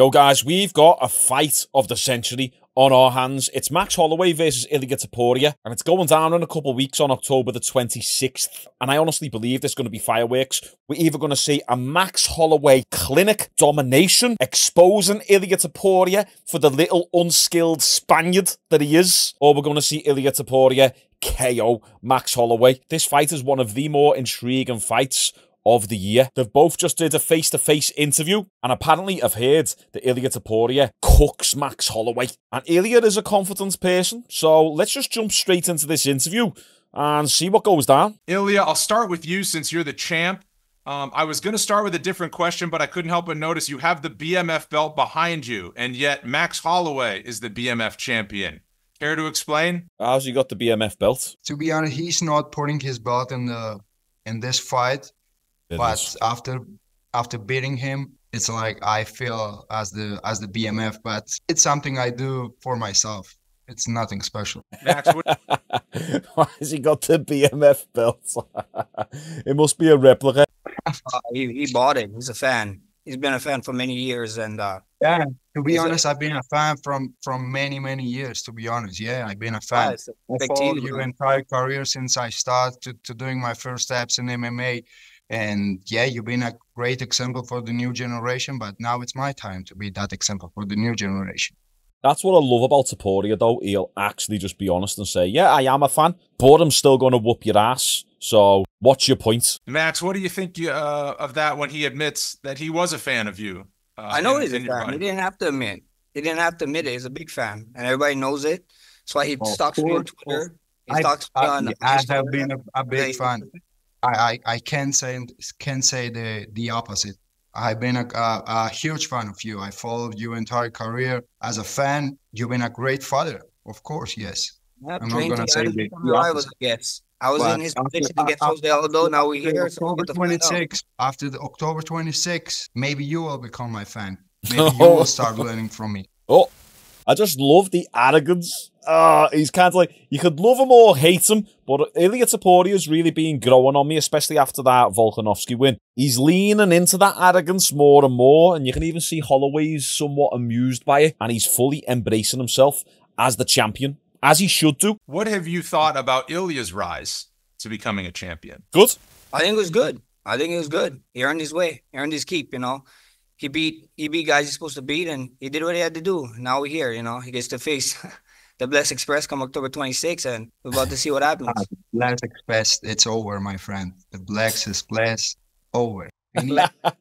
Yo, guys, we've got a fight of the century on our hands. It's Max Holloway versus Ilia Topuria, and it's going down in a couple of weeks on October the 26th. And I honestly believe there's going to be fireworks. We're either going to see a Max Holloway clinic domination, exposing Ilia Topuria for the little unskilled Spaniard that he is, or we're going to see Ilia Topuria KO Max Holloway. This fight is one of the more intriguing fights of the year. They've both just did a face-to-face interview, and apparently I've heard that Ilia Topuria cooks Max Holloway. And Ilia is a confident person, so let's just jump straight into this interview and see what goes down. Ilia, I'll start with you since you're the champ. Um, I was going to start with a different question, but I couldn't help but notice you have the BMF belt behind you, and yet Max Holloway is the BMF champion. Care to explain? How's he got the BMF belt? To be honest, he's not putting his belt in the in this fight but after after beating him it's like i feel as the as the bmf but it's something i do for myself. It's nothing special. Max, what- why has he got the bmf belt? It must be a replica. Uh, he, he bought it. He's a fan. He's been a fan for many years and uh yeah to be honest i i've been a fan from from many many years to be honest. Yeah i've been a fan. Oh, i followed your entire career since i started to, to doing my first steps in mma and yeah, you've been a great example for the new generation, but now it's my time to be that example for the new generation. That's what I love about Topuria, though. He'll actually just be honest and say, yeah, I am a fan, but I'm still going to whoop your ass. So what's your point? Max, what do you think uh, of that when he admits that he was a fan of you? Uh, I know in, he's a fan. He didn't have to admit. He didn't have to admit it. He's a big fan, and everybody knows it. That's why he oh, stalks me on Twitter. He stalks I, me on. I, I have been a, a big fan. I, I, I can say can say the the opposite. I've been a, a, a, huge fan of you. I followed your entire career as a fan. You've been a great father, of course. Yes, yeah, I'm not gonna say the, the opposite. Yes, I was but in his position after, against Jose Aldo. Now we here. October so 26. After the October 26, maybe you will become my fan. Maybe you will start learning from me. Oh, I just love the arrogance. Uh, he's kind of like, you could love him or hate him, but Ilia has really been growing on me, especially after that Volkanovski win. He's leaning into that arrogance more and more, and you can even see Holloway's somewhat amused by it, and he's fully embracing himself as the champion, as he should do. What have you thought about Ilia's rise to becoming a champion? Good. I think it was good. I think it was good. He earned his way, he earned his keep, you know he beat he beat guys he's supposed to beat, and he did what he had to do. Now we're here, you know. He gets to face the Bless Express come October 26th, and we're about to see what happens. Uh, Bless Express, it's over, my friend. The Bless Express, over.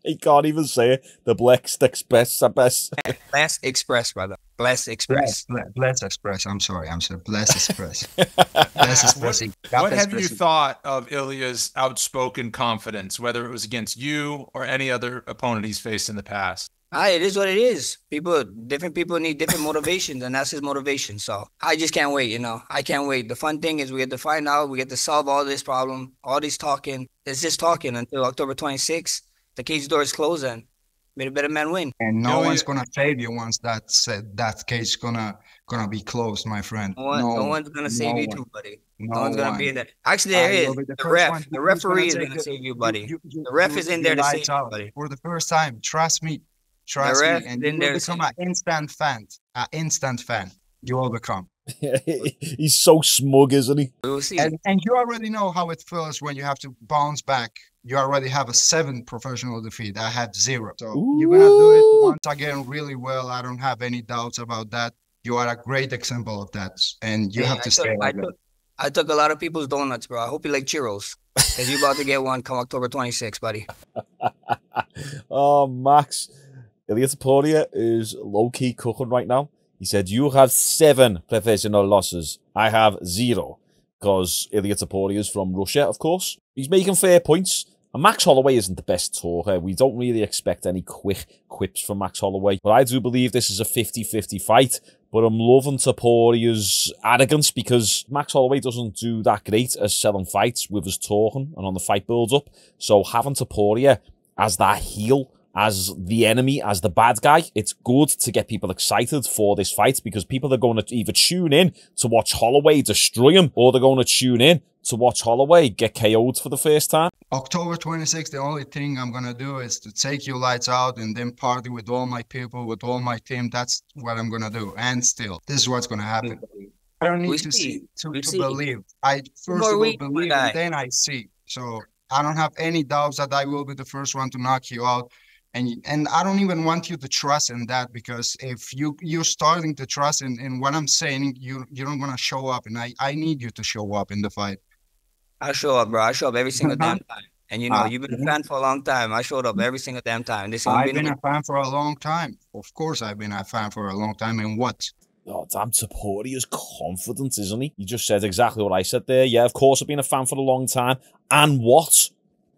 he can't even say it. The Blessed Express, I best. Bless Express, brother. Bless Express. Bless, Bless Express. I'm sorry. I'm sorry. Bless Express. Bless Express. What, what have you thought of Ilia's outspoken confidence, whether it was against you or any other opponent he's faced in the past? Ah, it is what it is. People, different people need different motivations, and that's his motivation. So I just can't wait. You know, I can't wait. The fun thing is we get to find out, we get to solve all this problem, all this talking. It's just talking until October 26th. The cage door is closing. May the better man win. And no, one's gonna save you once that said that cage gonna gonna be closed, my friend. No, one, no, no one's gonna save no you too, buddy. No, no one's gonna be in there. Actually, there is. The, the ref. One, the referee is gonna save you, buddy. You, you, the ref is in there to save you, buddy. For the first time, trust me. Trust me, and you will become an instant fan. An instant fan. You will become. He's so smug, isn't he? We'll see. And, and you already know how it feels when you have to bounce back. You already have a seven professional defeat. I had zero. So Ooh. you're gonna do it once again really well. I don't have any doubts about that. You are a great example of that, and you yeah, have to I stay. Took, I, took, I took a lot of people's donuts, bro. I hope you like churros, because you're about to get one come October 26th, buddy. oh, Max. Ilia Topuria is low key cooking right now. He said, You have seven professional losses. I have zero. Because Ilia Topuria is from Russia, of course. He's making fair points. And Max Holloway isn't the best talker. We don't really expect any quick quips from Max Holloway. But I do believe this is a 50-50 fight. But I'm loving Topuria's arrogance because Max Holloway doesn't do that great as selling fights with his talking and on the fight build-up. So having Topuria as that heel as the enemy, as the bad guy. It's good to get people excited for this fight because people are going to either tune in to watch Holloway destroy him or they're going to tune in to watch Holloway get KO'd for the first time? October 26th, the only thing I'm gonna do is to take you lights out and then party with all my people, with all my team. That's what I'm gonna do. And still, this is what's gonna happen. I don't need We to see. see to, to see. believe. I first more of all believe and then I see. So I don't have any doubts that I will be the first one to knock you out. And and I don't even want you to trust in that because if you you're starting to trust in, in what I'm saying, you you're not gonna show up. And I, I need you to show up in the fight. I show up, bro. I show up every single Uh-huh. damn time. And you know, Uh, you've been a fan for a long time. I showed up every single damn time. This ain't I've been been a fan for a long time. Of course, I've been a fan for a long time. And what? Oh, damn, Topuria's confident, isn't he? You just said exactly what I said there. Yeah, of course, I've been a fan for a long time. And what?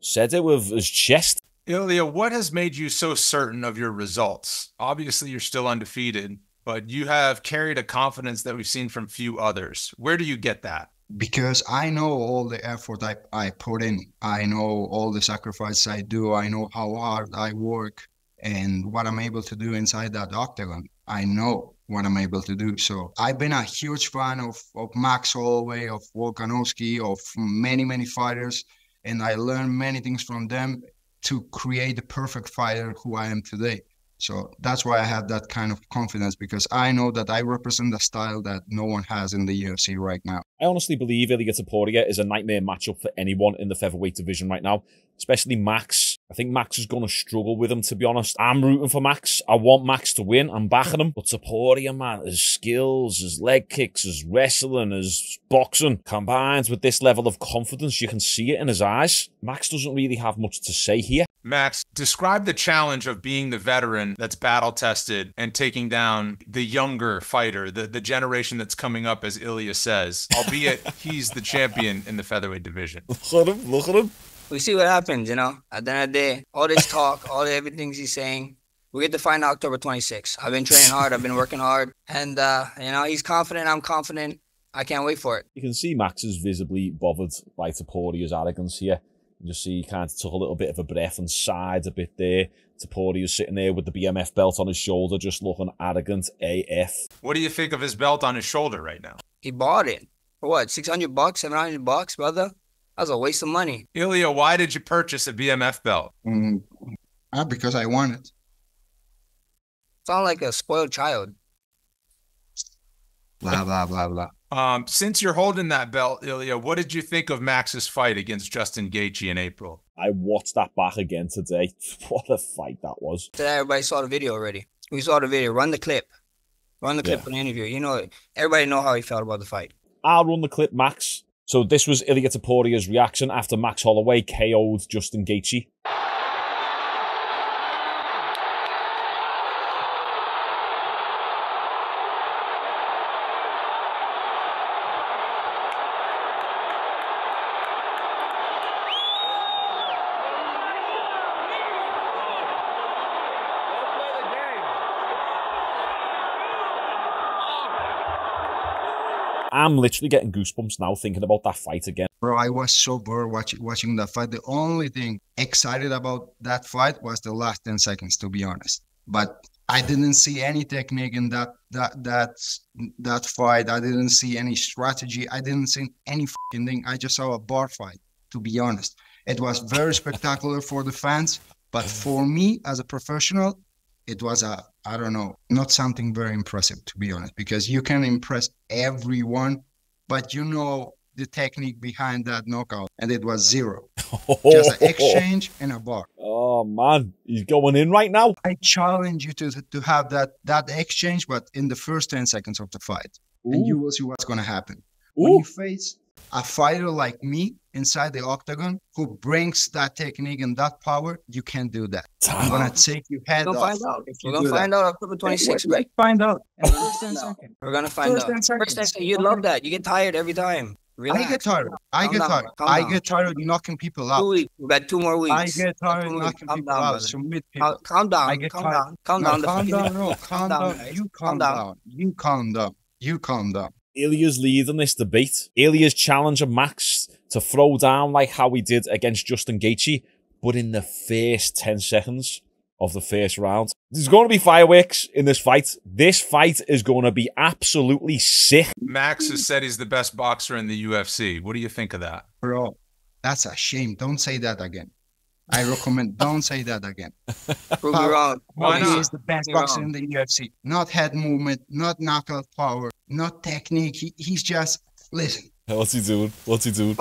Said it with his chest. Ilia, what has made you so certain of your results? Obviously, you're still undefeated, but you have carried a confidence that we've seen from few others. Where do you get that? Because I know all the effort I, I put in. I know all the sacrifice I do. I know how hard I work and what I'm able to do inside that octagon. I know what I'm able to do. So I've been a huge fan of, of Max Holloway, of Volkanovski, of many, many fighters. And I learned many things from them to create the perfect fighter who I am today. So that's why I have that kind of confidence because I know that I represent a style that no one has in the UFC right now. I honestly believe Ilia Topuria is a nightmare matchup for anyone in the featherweight division right now, especially Max. I think Max is going to struggle with him, to be honest. I'm rooting for Max. I want Max to win. I'm backing him. But Topuria, man, his skills, his leg kicks, his wrestling, his boxing, combined with this level of confidence, you can see it in his eyes. Max doesn't really have much to say here. Max, describe the challenge of being the veteran that's battle tested and taking down the younger fighter, the, the generation that's coming up, as Ilia says, albeit he's the champion in the featherweight division. Look at him. Look at him. We see what happens, you know. At the end of the day, all this talk, all the everything he's saying, we get to find out October 26th. I've been training hard, I've been working hard, and uh, you know, he's confident, I'm confident. I can't wait for it. You can see Max is visibly bothered by Topuria's arrogance here. You just see he kind of took a little bit of a breath and sighed a bit there. Topuria's sitting there with the BMF belt on his shoulder, just looking arrogant AF. What do you think of his belt on his shoulder right now? He bought it for what, 600 bucks, 700 bucks, brother? That was a waste of money. Ilia, why did you purchase a BMF belt? Mm, ah, because I want it. Sound like a spoiled child. Blah blah blah blah. Um, since you're holding that belt, Ilia, what did you think of Max's fight against Justin Gaethje in April? I watched that back again today. What a fight that was. Today, everybody saw the video already. We saw the video. Run the clip. Run the clip Yeah. from the interview. You know, everybody know how he felt about the fight. I'll run the clip, Max. So this was Ilia Topuria's reaction after Max Holloway KO'd Justin Gaethje. I'm literally getting goosebumps now thinking about that fight again. Bro, I was so bored watching watching that fight. The only thing excited about that fight was the last 10 seconds, to be honest. But I didn't see any technique in that that that that fight. I didn't see any strategy. I didn't see any fucking thing. I just saw a bar fight, to be honest. It was very spectacular for the fans, but for me as a professional, it was a I don't know, not something very impressive to be honest, because you can impress everyone, but you know the technique behind that knockout, and it was zero. Just an exchange and a bar. Oh man, he's going in right now. I challenge you to to have that that exchange, but in the first 10 seconds of the fight. And you will see what's gonna happen. When you face a fighter like me inside the octagon who brings that technique and that power, you can't do that. I'm gonna take you head We're off. gonna find out. if you We're gonna do that. find out October 26th, Let's right? find out. in the We're gonna find out. seconds. We're gonna find First out. 10 First seconds. 10. You love that. You get tired every time. Relax. I get tired. I Calm get down, tired. calm I down. get tired of knocking people out. Two weeks. We got two more weeks. I get tired of Calm knocking down, people brother. out. Submit people. Calm, calm down. I get calm tired. down. Calm No, down. Calm down. No, calm down, down. You Calm calm down. down. You calm down. You calm down. Ilia's leading this debate. Ilia's challenging Max to throw down like how he did against Justin Gaethje, but in the first 10 seconds of the first round. There's going to be fireworks in this fight. This fight is going to be absolutely sick. Max has said he's the best boxer in the UFC. What do you think of that? Bro, that's a shame. Don't say that again. I recommend don't say that again. Prove me wrong. Why He not? is the best You're boxer wrong. in the UFC. Not head movement, not knockout power, not technique. He, he's just listen. What's he doing? What's he doing?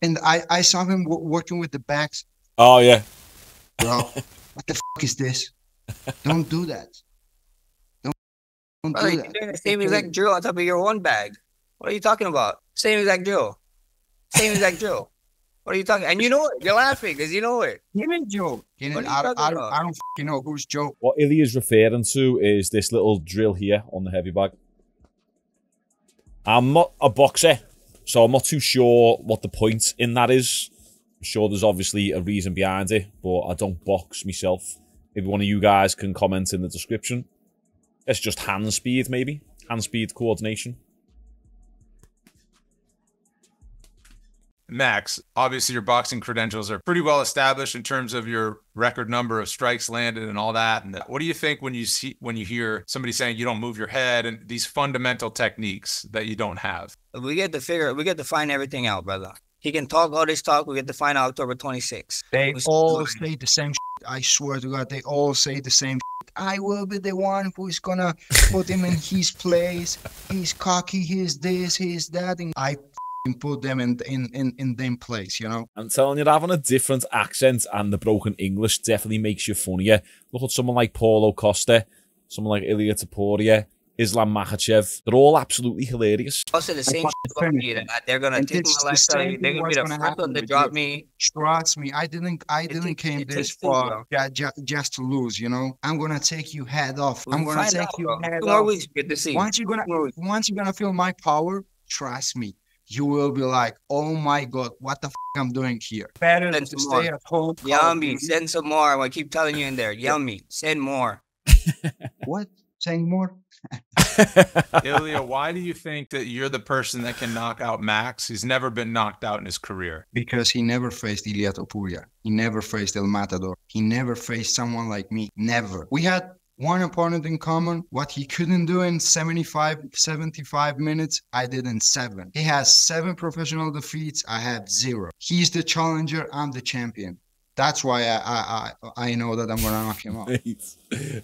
And I, I saw him w- working with the backs. Oh, yeah. Bro, what the fuck is this? Don't do that. Don't, don't Brother, do you're that. doing the same exact drill on top of your one bag. What are you talking about? Same exact drill. Same exact drill. What are you talking? And you know it. You're laughing because you know it. Give me Joe. You know, What I, don't- I, don't. I don't fucking know who's Joe. What Ilia is referring to is this little drill here on the heavy bag. I'm not a boxer, so I'm not too sure what the point in that is. I'm sure there's obviously a reason behind it, but I don't box myself. Maybe one of you guys can comment in the description. It's just hand speed, maybe. Hand speed coordination. Max, obviously your boxing credentials are pretty well established in terms of your record number of strikes landed and all that. And what do you think when you see when you hear somebody saying you don't move your head and these fundamental techniques that you don't have? We get to figure. We get to find everything out, brother. He can talk all this talk. We get to find out October 26th. They all still- say the same shit. I swear to God, they all say the same shit. I will be the one who's gonna put him in his place. He's cocky, he's this, he's that. And I f***ing put them in in in, in them place, you know? I'm telling you, having a different accent and the broken English definitely makes you funnier. Look at someone like Paulo Costa, someone like Ilia Topuria, Islam Makhachev. They're all absolutely hilarious. Also, the same fucking shit about that they're gonna And take it's my the They're gonna be the what's gonna first one to drop you. me. Trust me, I didn't I It didn't takes- came it this takes far ja, ja, just to lose, you know? I'm gonna take you head off. We'll I'm gonna take out, you bro. head Two more off. weeks, we get to see. Once you're gonna Two more weeks. once you're gonna feel my power, trust me, you will be like, oh my god, what the f- I'm doing here? Better than to some stay at home. Yummy. Send some more. I'm keep telling you in there. Yummy. Send more. What? Saying more? Ilia, why do you think that you're the person that can knock out Max? He's never been knocked out in his career. Because he never faced Ilia Topuria. He never faced El Matador. He never faced someone like me. Never. We had one opponent in common. What he couldn't do in 75, 75 minutes, I did in seven. He has seven professional defeats. I have zero. He's the challenger. I'm the champion. That's why I I, I, I know that I'm gonna knock him out. Mate,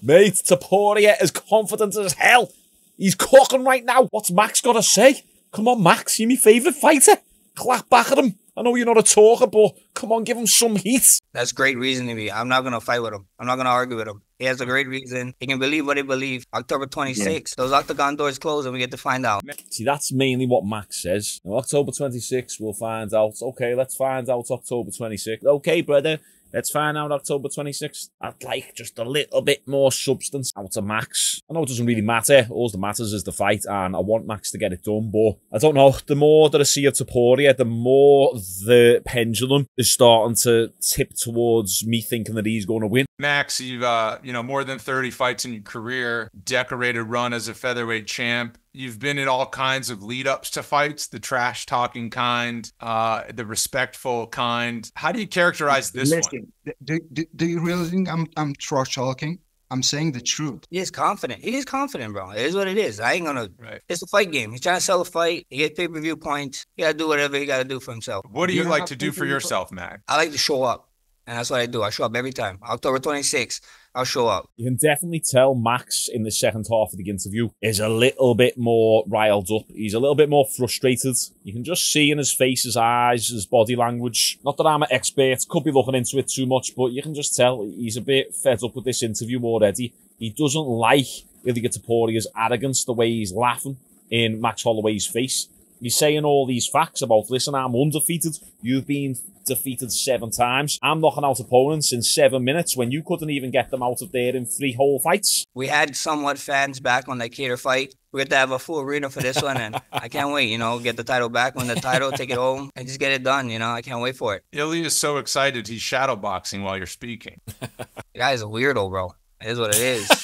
mate, Topuria is confident as hell. He's cooking right now. What's Max got to say? Come on, Max, you're my favourite fighter. Clap back at him. I know you're not a talker, but come on, give him some heat. That's great reason to me. I'm not gonna fight with him. I'm not gonna argue with him. He has a great reason. He can believe what he believes. October 26th, those octagon doors close, and we get to find out. See, that's mainly what Max says. Now, October 26th, we'll find out. Okay, let's find out October 26th. Okay, brother, let's find out October 26th. I'd like just a little bit more substance out of Max. I know it doesn't really matter. All that matters is the fight, and I want Max to get it done, but I don't know. The more that I see of Topuria, the more the pendulum is starting to tip towards me thinking that he's going to win. Max, you've uh, you know more than 30 fights in your career, decorated run as a featherweight champ. You've been in all kinds of lead ups to fights, the trash talking kind, uh, the respectful kind. How do you characterize this one? Do, do, do you really think I'm I'm trash talking? I'm saying the truth. He is confident. He is confident, bro. It is what it is. I ain't gonna. Right. It's a fight game. He's trying to sell a fight. He gets pay per view points. He gotta do whatever he gotta do for himself. What do you You're like to do for yourself, Max? I like to show up, and that's what I do. I show up every time. October 26th, I'll show up. You can definitely tell Max in the second half of the interview is a little bit more riled up. He's a little bit more frustrated. You can just see in his face, his eyes, his body language. Not that I'm an expert, could be looking into it too much, but you can just tell he's a bit fed up with this interview already. He doesn't like Ilia Topuria's arrogance, the way he's laughing in Max Holloway's face. He's saying all these facts about, listen, I'm undefeated. You've been defeated seven times. I'm knocking out opponents in seven minutes when you couldn't even get them out of there in three whole fights. We had somewhat fans back on that Kattar fight. We get to have a full arena for this one, and I can't wait. You know, get the title back, win the title, take it home, and just get it done. You know, I can't wait for it. Ilia is so excited he's shadowboxing while you're speaking. The guy is a weirdo, bro. It is what it is.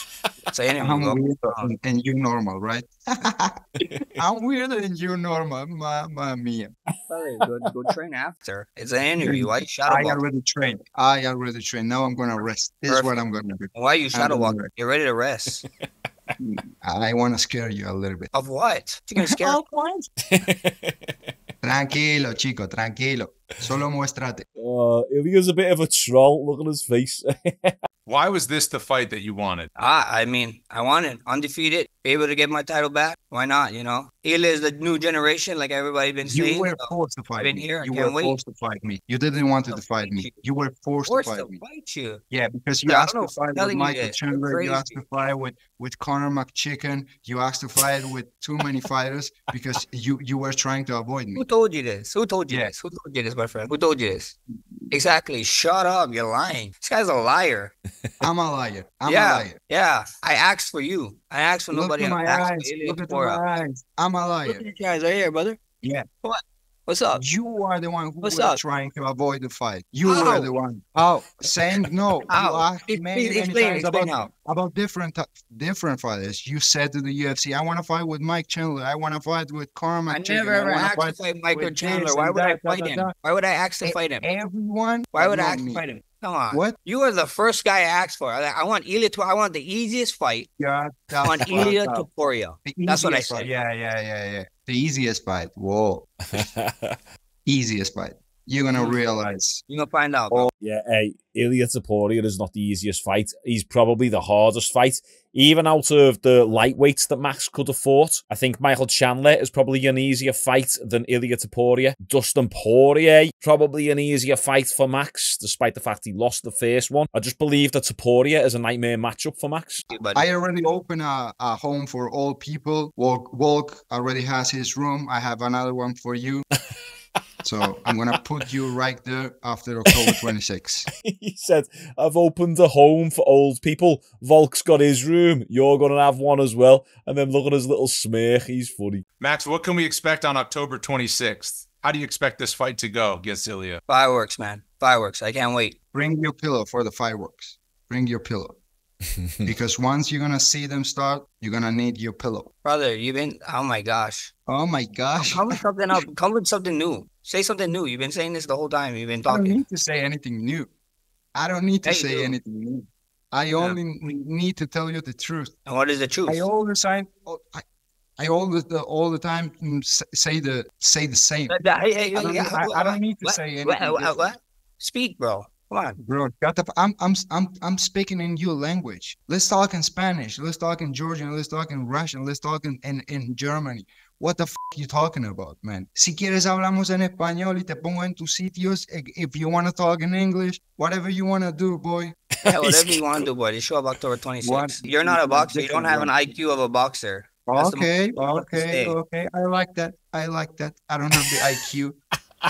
It's an interview. I'm bro. weird Uh, and, and you normal, right? I'm weird and you normal, mamma mia. brother, go, go train after. It's an interview. Why you shadow I walk? already trained. I already trained. Now I'm gonna rest. This is what I'm gonna do. Why you shadow doing walk? You're ready to rest. I wanna scare you a little bit. Of what? You gonna scare? Tranquilo, chico, tranquilo. Solo muéstrate. uh, Ilia's a bit of a troll. Look at his face. Why was this the fight that you wanted? Ah, I mean, I wanted undefeated, be able to get my title back. Why not? You know, Ilia is the new generation, like everybody been saying. You were so forced to fight been me. here, You were wait. forced to fight me. You didn't want to To fight fight me. you. You were forced to forced fight to me. fight you. Yeah, because you Yeah, I asked don't to fight with telling you Michael. You're Chandler, you asked to fight with with Conor McChicken, you asked to fight with too many fighters because you you were trying to avoid me. Who told you this? Who told you Yeah. this? Who told you this, my friend? Who told you this? Exactly. Shut up. You're lying. This guy's a liar. I'm a liar. I'm yeah. a liar. Yeah. I asked for you. I asked for Look nobody at my eyes. Look at my eyes. I'm a liar. Look liar. at your eyes right here, brother. Yeah. What? What's up? You are the one who What's were up? trying to avoid the fight. You How? were the one. Oh, saying no. How? You many, please many explain, times explain about, about different different fighters. You said to the UFC, "I want to fight with Mike Chandler. I want to fight with Conor I McChicken. never ever wanna asked to fight Michael Chandler. Why would I that, da, fight da, him? Why would I ask to fight him? Everyone. Why would I ask to fight him? Come on. What? You are the first guy I asked for. I, I want Ilia to. I want the easiest fight. Yeah, I want Ilia Topuria. That's what I said. said. Yeah, yeah, yeah, yeah. The easiest bite. Whoa, easiest fight. You're gonna realize. You're gonna find out. Bro. Oh, yeah, hey, Ilia Topuria is not the easiest fight. He's probably the hardest fight. Even out of the lightweights that Max could have fought, I think Michael Chandler is probably an easier fight than Ilia Topuria. Dustin Poirier, probably an easier fight for Max, despite the fact he lost the first one. I just believe that Topuria is a nightmare matchup for Max. But I already opened a, a home for all people. Volk, Volk already has his room. I have another one for you. so I'm gonna put you right there after October 26. he said, I've opened a home for old people. Volk's got his room. You're going to have one as well. And then look at his little smirk. He's funny. Max, what can we expect on October 26th? How do you expect this fight to go against Ilia? fireworks, man. Fireworks. I can't wait. Bring your pillow for the fireworks. Bring your pillow because once you're gonna see them start, you're gonna need your pillow. Brother, you've been oh my gosh. Oh my gosh! Come with something up. Come with something new. Say something new. You've been saying this the whole time. You've been talking. I don't need to say anything new. I don't need to Yeah, say do. anything new. I only need to tell you the truth. And what is the truth? I always oh, I, I, I always the, all the time say the say the same. But that- hey, hey, I don't, need- I, I don't need to what- say anything. what, what? Speak, bro. Come on. Bro, the I'm I'm I'm I'm speaking in your language. Let's talk in Spanish. Let's talk in Georgian. Let's talk in Russian. Let's talk in in, in Germany. What the f you talking about, man? Si quieres hablamos en español y te pongo en tus sitios. If you want to talk in English, whatever you want to do, boy. Yeah, whatever you want to do, boy. Just show up October 26th. What- You're not a boxer. You don't have an IQ of a boxer. That's Okay, okay, okay. I like that. I like that. I don't have the IQ.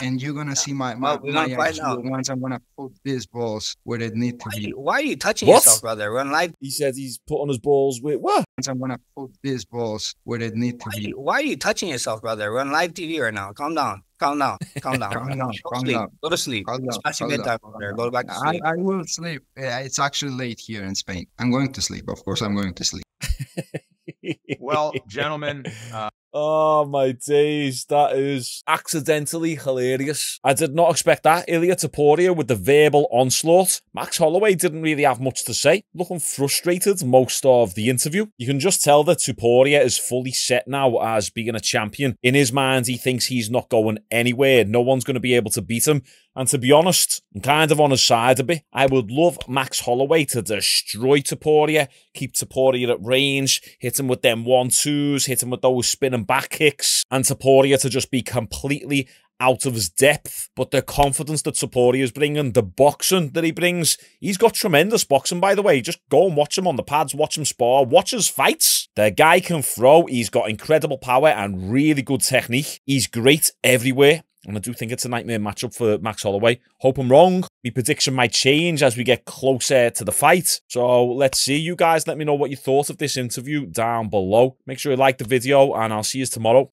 And you're gonna see my my, Well, we're my gonna find IQ out. once I'm gonna put these balls where they need to Why, be. why are you touching What? yourself, brother? We're on live. He says he's put on his balls with what? Once I'm gonna put these balls where they need to Why be. why are you touching yourself, brother? We're on live TV right now. Calm down. Calm down. Calm down. Calm down, Go to calm sleep. down. Go to sleep. Calm down, past your calm bedtime, down, brother. Go back to I, sleep. I will sleep. Yeah, it's actually late here in Spain. I'm going to sleep. Of course, I'm going to sleep. Well, gentlemen, uh, Oh my days, that is accidentally hilarious. I did not expect that. Ilia Topuria with the verbal onslaught. Max Holloway didn't really have much to say, looking frustrated most of the interview. You can just tell that Topuria is fully set now as being a champion. In his mind, he thinks he's not going anywhere. No one's going to be able to beat him. And to be honest, I'm kind of on his side a bit. I would love Max Holloway to destroy Topuria, keep Topuria at range, hit him with them one twos, hit him with those spinning back kicks, and Topuria to just be completely out of his depth. But the confidence that Topuria is bringing, the boxing that he brings, he's got tremendous boxing, by the way. Just go and watch him on the pads, watch him spar, watch his fights. The guy can throw, he's got incredible power and really good technique. He's great everywhere. And I do think it's a nightmare matchup for Max Holloway. Hope I'm wrong. My prediction might change as we get closer to the fight. So let's see. You guys let me know what you thought of this interview down below. Make sure you like the video and I'll see you tomorrow.